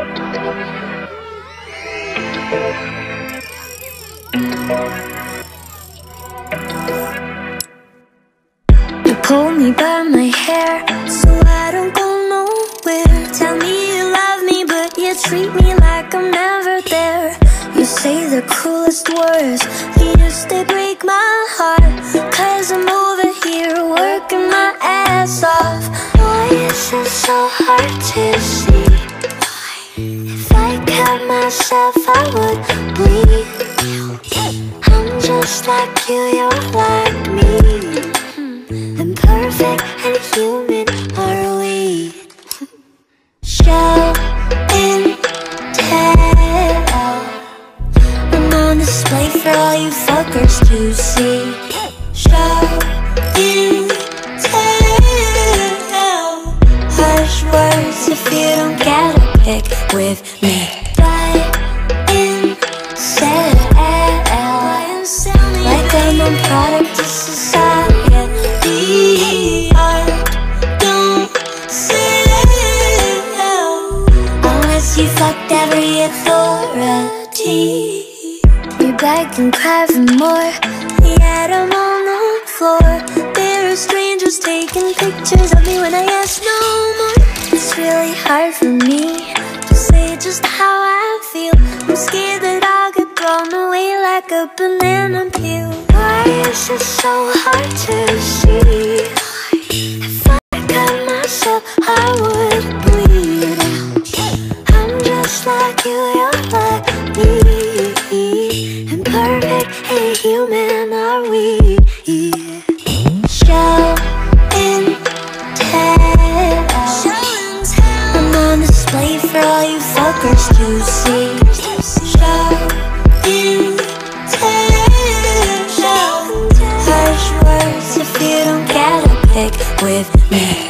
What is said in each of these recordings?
You pull me by my hair so I don't go nowhere. Tell me you love me, but you treat me like I'm never there. You say the coolest words, yes, they break my heart. Cause I'm over here working my ass off. Why is it so hard to see? Cut myself, I would bleed. I'm just like you, you're like me. Imperfect and human are we? Show and tell. I'm on display for all you fuckers to see. Show and tell. Harsh words if you don't get a pick with me. You fucked every authority. You beg and cry for more, yet I'm on the floor. There are strangers taking pictures of me when I ask no more. It's really hard for me to say just how I feel. I'm scared that I'll get thrown away like a banana peel. Why is it so hard to see? You, like me. Imperfect human are we? Show and tell. I'm on display for all you fuckers to see. Show and tell. Words if you don't pick with me.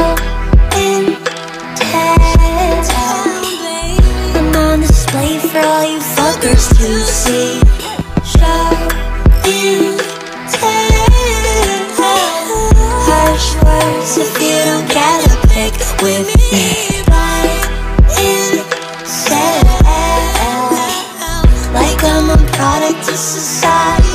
with me Like I'm a product of society.